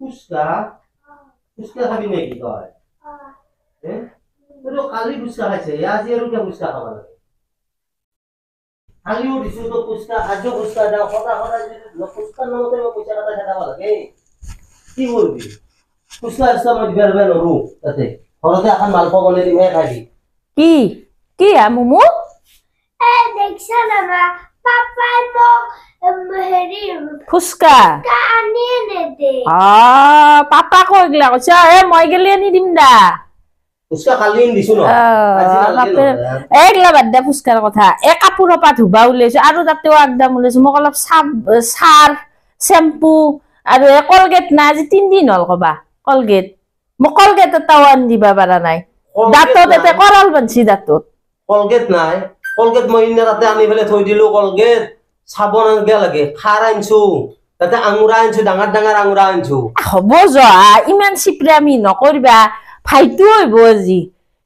ফুচকা? ফুচকা খাবি নেকি তই? হে? তইতো কালি ফুচকা খাইছে আজি আৰু কিয় ফুচকা খাব লাগে। কালিও দিছো তোক ফুচকা আজিও ফুচকা দিওঁ সদায় সদায় যদি ফুচকাৰ নামতে মই পইচা এটা খেদাব লাগে কি কৰিবি? ফুচকা চুচকা মই দিবা দিবা নৰো তাতে। ঘৰতে এখন মালপোৱা বনাই দিম হে খাবি কি? কি হা মুমু? দেখছা নামা হেৰি ফুচকা আনি নেদে অ পাপা কৈ গিলা কৈছে এ মই গেলি আনি দিম দা। ফুচকা কালি দিছো ন? আজি আহ, নালাগে বাপে- নহয়। এইগিলা বাদ দে ফুচকাৰ কথা। এই কাপোৰৰ পৰা ধুবা ওলাইছো আৰু তাতেও একদম ওলাইছো মোক অলপ চাব চাৰ চেম্পু আৰু এই কলগেট নাই আজি তিনদিন হ'ল কবা কলগেট। মোক কলগেট এটাও আনি দিবা পাৰা নাই। কলগেট দাঁতত নাই। এতে কৰাল বান্ধছি দাঁতত। কলগেট নাই। কলগেট মই ইনে তাতে আনি পেলাই থৈ দিলো কলগেট। চাবোন আনকে লাগে খাৰ আনছো। তাতে আঙুৰা আনছো ডাঙৰ ডাঙৰ আঙুৰা আনছো। হ'ব যোৱা ইমান চিপৰামি নকৰিবা ভাইটো হব আজি।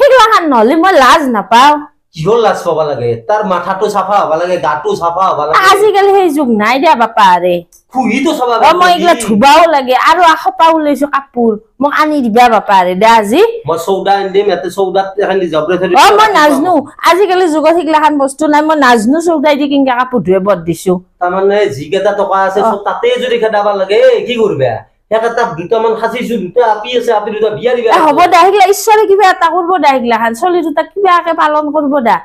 সেইগিলাখান নহলে মই লাজ নাপাওঁ। কিহৰ লাজ পাব লাগে। তাৰ মাথাটো চাফা হব লাগে গাটো চাফা হব লাগে। আজিকালি সেই যুগ নাই দিয়া বাপা আৰে। ফুহিটো চাবা অ মই এইগিলা ধুবাও লাগে। আৰু এসোপা ওলাইছো কাপোৰ। মোক আনি দিবা বাপা আৰে দে আজি। মই চৌদা আনি দিম ইয়াতে চৌদাত এখন জবৰে থৈ অ মই নাজনো। আজিকালি যুগত সেইগিলাখান বস্তু নাই। মই নাজনো চৌদাই দি কেনেকে কাপোৰ ধুৱে বদ দিছো। তাৰমানে যিকেইটা টকা আছে চব তাতে যদি খেদাব লাগে কি কৰিবা? সেইকেইটা দুটামান সাঁচিছো দুটা আপি আছে আপি দুটা বিয়া দিবা এ হ'ব দে সেইগিলা ঈশ্বৰে কিবা এটা কৰিব দে সেইগিলাখান চলি দুটা কিবাকে পালন কৰিব দে।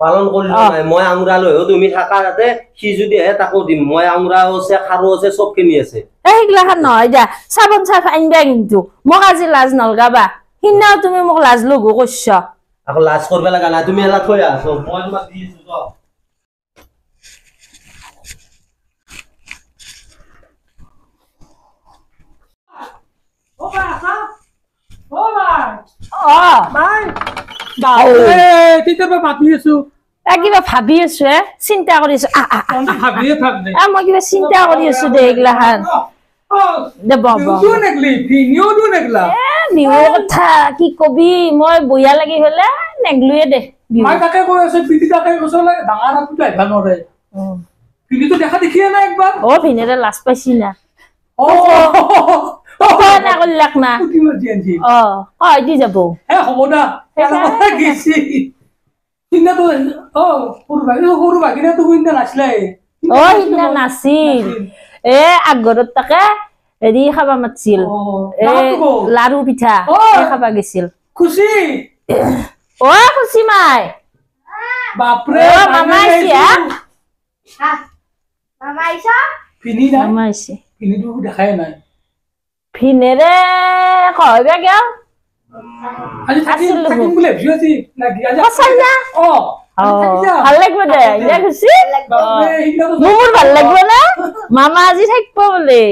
পালন কৰিলো। নাই মই আঙুৰা লৈ তুমি থাকা তাতে সি যদি আহে তাকো দিম। মই আঙুৰাও আছে খাৰু আছে চব খিনি আছে সেইগিলাখান নহয় দিয়া। চাবোন চাফ আনিবা কিন্তু। মোক আজি লাজ নলগাবা। সিদিনাও তুমি মোক লাজ লগো কৈছ। আকৌ লাজ কৰিব লগা নাই তুমি এলা থৈ আছো মই তোমাক দি আছো যাওক। অ কেতিয়াবা আছো। কিবা ভাবি আছো চিন্তা কৰি আছো। মই কিবা চিন্তা কৰি আছো দে এইগিলাখান কথা কি কবি মই বঢ়িয়া লাগি হলে নেগলোৱে দে বিহু মই তাকে কৈ আছো পিটি তাকে কৈছো লাগে ডাঙৰ আপুটো আহিব নোৱাৰে। উম। পিটিটো দেখা দেখিয়ে নাই একবাৰ। অ ভিনেৰে লাজ পাইছি না। না কৰিলাক না অ হয় দি যাব হে হ'ব দা সেইকাৰণে। গেছি সিদিনাটো অ সৰু ভাগিনা সৰু ভাগিনাটো সিদিনা নাছিলে অ সিদিনা নাছিল এ আগঘৰত তাকে হেৰি খাবা মাতিছিল এ। লাৰু পিঠা। সেই খাবা গেছিল খুচি অ খুচি মাই বাপৰে অ, মামা আহিছি, হা? মামা আহিছ পিনি নাই মামা আহিছে পিনিটো দেখাই নাই ভিনেৰে কহবা কিয় আজি থাকি আছিলো। থাকিম বুলি ভাবি আছি নাকি আজি সঁচাই না? অ অ আজি থাকি যা। ভাল লাগিব দে এতিয়া খুচি। বাপৰে, সিদিনাটো মোৰ ভাল লাগিব। না? মামা আজি থাকিব বোলে।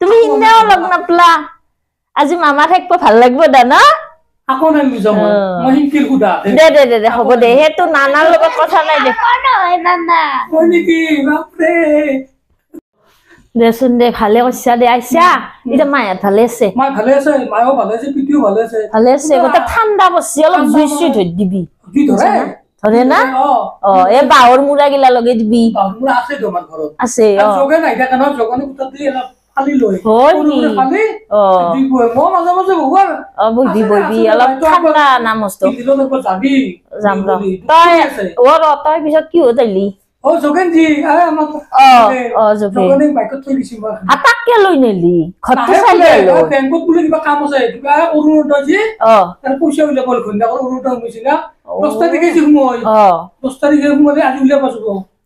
তুমি সিদিনাও লগ নাপলা। আজি মামা থাকিব ভাল লাগিব দে ন? দে। দে দে দে হ'ব দে। সেইটো নানাৰ লগত কথা নাই দে আকৌ নহয় মামা হয় নেকি বাপৰে দেচোন দে ভালে কৈছা দে আইছা এতিয়া মায়াত ভালে আছে। মাই ভালে আছে মায়েও ভালে আছে পিতিও ভালে আছে। ভালে আছে গোটেই ঠাণ্ডা পৰছি অলপ জুই চুই ধৰি দিবি। ধৰে? ধৰে না? অ। এই বাঁহৰ মূৰা গিলা লগাই দিবি। বাহুৰা আছে তোমাৰ ঘৰত। আছে আৰু অ। জগে নাই থাকে নহয় জগনে কোঠাত দি অলপ ফালি লৈ হয় সৰু নেকি? কৰি ফালি অ। দি বৈ মই মাজে মাজে বহু আৰু অ বহিবি বহিবি অলপ ঠাণ্ডা না মস্ত। দিলত একবাৰ যাবি। যাম ৰ। বুলি। তই ঠিক আছে। অ ৰ তই পিছত কি হৈ আহিলি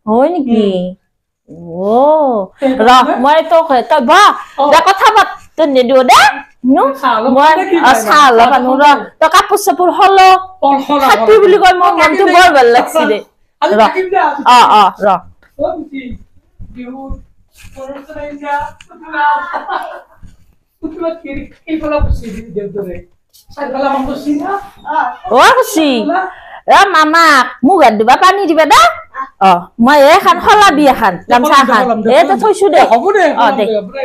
হয় নেকি? মই তোক তই কথা পাত তই নিদিও দে। কাপোৰ চাপোৰ হলো। বুলি কয় মোৰ মনটো বৰ। ভাল লাগছি দে আজি ৰ। থাকিম দে, আজি অ থাকিম। অ ৰ অ, বিটি, বিহুত ঘৰত চলাই যা, পুতলা। পুতলা কি- এইফালে গুচি দিবি দেউতাৰে। চাৰিফালে আমাক গুচি না। অ খুচি পুতলা। এ মামাক মোক হাত দিবা পানী দিবা দে অ মই এখন সলাবি এখন গামছা দে, এখন কলম দে, এ কলম তই থৈছো দে হ'ব দে অ কলম দে দে,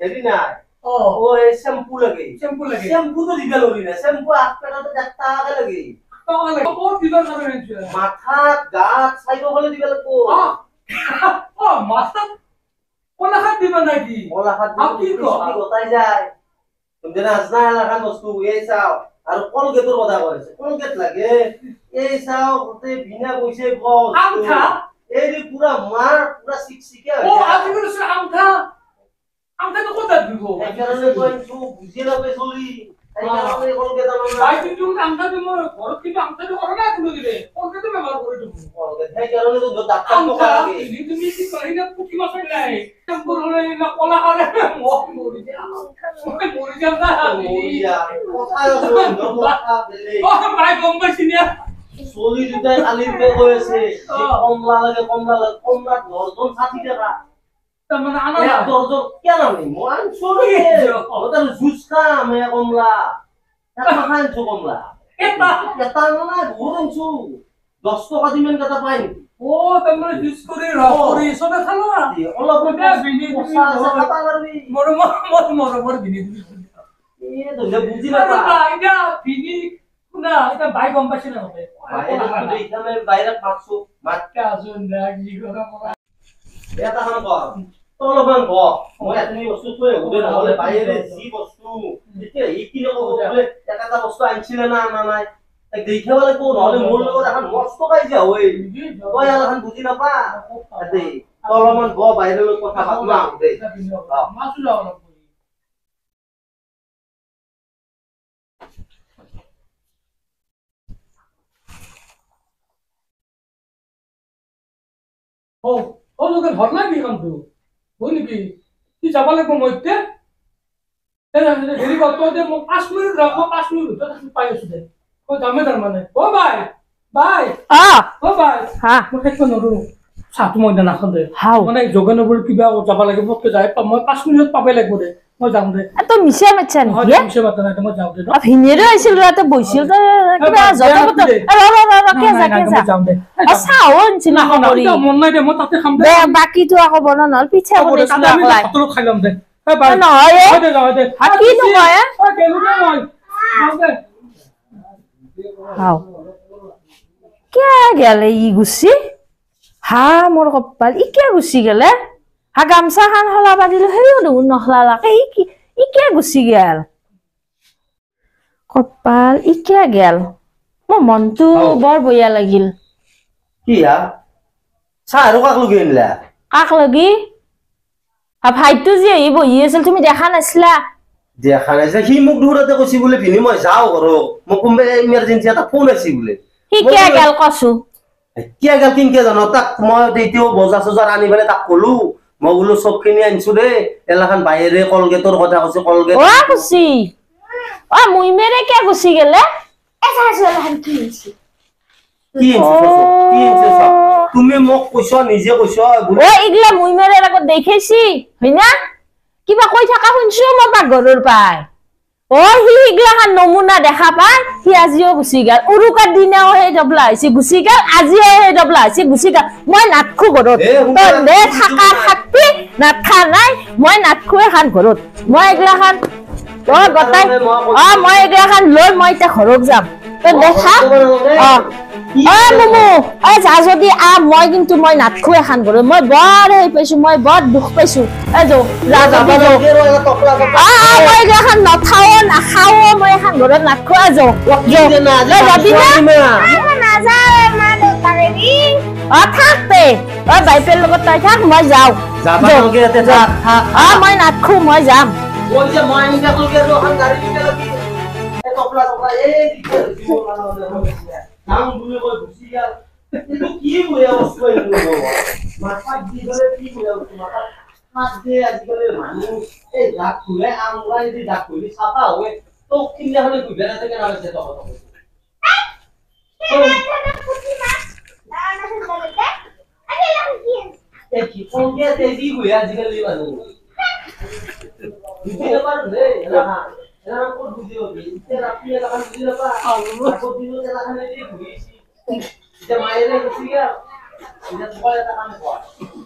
হেৰি নাই ও শ্যাম্পু লাগে লাগে শ্যাম্পু তো দিবে না শ্যাম্পু পেটাতে লাগে মাথাত গাত চাইব গলে দিবে লাগবো নাকি কলাখাত কি? গতাই যায় তুমি নাচ না এলাকান বস্তু এই চাও আৰু কলগেটৰ কথা কৈছে কলগেট লাগে এই চাও গোটেই বিনা পইচাই বস্তু আঙঠা? এই পুৰা মাৰ পুৰা চিকচিকীয়া ও ক'ত দিব সেইকাৰণে কৈছো বুজি নাপাই চলি চলি দুটাই কালিৰ পে কৈ আছে কমলা লাগে কমলা লাগে কমলা দৰ্জন ষাঠি টকা তাৰমানে আনা এক নাই দৰ্জন কেন আমি মই আনছো ৰে মই তাৰ জুচ খাম এ কমলা এটা খাই আনছো কমলা এটা এটা নহয় বহুত আনছো দহ টকা দিমান কেইটা পাই নেকি ও তাৰমানে জুচ কৰি ৰস কৰি চবে খালো আৰু অলপ এতিয়া বিনি আছে বিনি এ বিনি বাই গম পাইছে না বাহিৰত না কি এটা অলপমান ক মই এখিনি বস্তু থৈ আহোঁ নহ'লে বাহিৰে যি বস্তু এতিয়া এইখিনি ক'ব বোলে এটা এটা বস্তু আনিছিলে না আনা নাই তাক দেখাব লাগিব নহ'লে মোৰ লগত এখন মস্ত কাজিয়া হয় তই আৰু এখন বুজি নাপা তই অলপমান ক বাহিৰলৈ কথা পাতিব আহোঁ দেই মাছো যাওঁ অলপ কৰি। ও ও লোকে ধৰ না কি কামটো হয় নেকি কি যাব লাগিব মই এতিয়া? হেৰি কৰ তই দে মোক পাঁচ মিনিট ৰখ মই পাঁচ মিনিট ভিতৰত পাই আছো দে। মই যামেই তাৰমানে অ বাই বাই। অ বাই। মই শেষ নৰো চাহটো মই এতিয়া নাখাওঁ দে। মানে যোগানবোৰ কিবা যাব লাগে পটকে যাই পাম মই পাঁচ মিনিট পাবই লাগিব দে। মই যাম দে। এ, তই মিছা মাতছা হয় নেকি এ? পিছে মাতা নাই দে, মই যাওঁ দে ন? অ, ভিনিয়েৰো আহিছিল ইয়াতে বহিছিল তই কিবা বেয়া যত নাপাবি দে। ৰ ৰ ৰ ৰ কে নাই, যা নাই, কে মই যা। যাম দে। অ চাহো আনিছিল নাখাওঁ, কৰি এতিয়া মন নাই দে মই তাতে খাম দে। দে বাকীটো আকৌ বনা নহ'ল পিঠা তাতে খাই ল'ম দে। নহয় দে, যাওঁ দে। কয়? অ, গেলো দে মই। যাওঁ দে। হাও। কে গেলে ই গুচি? হা মোৰ কপাল। ই কে গুচি গেলে? হা গামছা খান সলাবা দিলো সেইও দেখোন নখলালাকে ই কি ই কে গুচি গেল কপাল ই কে গেল মোৰ মনটো হাও। বৰ বেয়া লাগিল কি হা চাহ আৰু কাক লগি আনিলা কাক লাগি হা ভাইটো যে আহি বহি আছিল তুমি দেখা নাছিলা দেখা নাই যে সি মোক দূৰতে কৈছে বোলে ভিনি মই যাওঁ ঘৰত মোক কোনোবাই ইমাৰ্জেঞ্চি এটা ফোন আছে বোলে সি মই কে বোলো- গেল কচু কিয় গেল কিনকে জানো তাক মই তেতিয়াও বজাৰ চজাৰ আনি পেলাই তাক কলো মই বোলো চব খিনি আনিছো দেই। এলাখান বাহিৰে কলগেটৰ কথা কৈছে কলগেট অ গুচি। অ মুই মেৰে কে গুচি গেলে? এটা কি হৈছে কি আনিছে চোৱা, চোৱা, কি আনিছে চোৱা। তুমি মোক কৈছ নিজে কৈছ বোলে অ এইগিলা মুই মেৰে আগত দেখাইছি হয় না কিবা কৈ থকা শুনছো মই পাকঘৰৰ পাই। অ সি সিগিলাখান নমুনা দেখা পাই সি আজিও গুচি গেল। উৰুকাৰ দিনাও সেই ডবলা হৈছে গুচি গেল আজিও সেই ডবলা হৈছে গুচি গেল। মই নাটখো ঘৰত। বুজি থাকা পোৱা নাই। থাকবি নাটখা নাই মই নাটখো এখন ঘৰত। মই এইগিলাখান অ গতাই অ মই এইগিলাখান লৈ মই এতিয়া ঘৰত যাম। তই দেখা অ অ মুমু অ যা যদি আ মই কিন্তু মই নাটখো এখন ঘৰত। মই বৰ হেৰি পাইছো মই বৰ দুখ পাইছো। এ যো যা যদি যো বাইপেৰ লগত অ মই নাটখো মই যাম হাত দিয়ে আজিকালি মানুহ এই দাগ খুলে আমৰাই দি দাগ খুলি চাফা হয় তোক কিনাখনে ঘুৰাই থাকে কেনে হৈছে তহঁতক পুঠি মাছ ডাঙৰ মাছ ধৰিলে আজি লাগ কি এই কিপংকে তেজি গৈ আজিকালি মানুহ বুজি নাপাৰো দেই এলাকা এলাকা ক'ত বুজি পাবি এতিয়া ৰাতি এলাকা বুজি নাপা আগৰ দিনত এলাখানে দি ঘূৰিছি এতিয়া মায়েৰে গুচি গেল এতিয়া তোমাৰ এটা কাম কৰা মই আৰু তোমাৰ ধন কিনি দিলে মাটিটো তেল লৈ কিন্তু বিস্কেট নাযাওঁ পচালি যাব তেতিয়া আৰু বিস্কেট কিনি পইচা লৈছো এটা পাব খাদ্য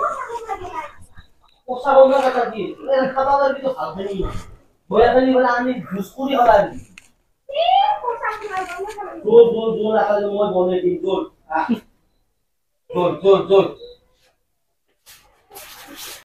খাওঁ মই বিস্কেট দেব মই কি লিখি দিলোঁ পইচা দিলে উল্টে পইচা দিলে আৰু কোন লাগা আধা খাবি আধা পচা বন্ধ কথা কি খাবা পাৰিবি তো ভাল খালি বয়া খালি বোলে আমি জুচ কৰি খাবা জোৰ জোৰ জোৰ ৰাখা মই বলে দিই জোৰ জোৰ জোৰ জোৰ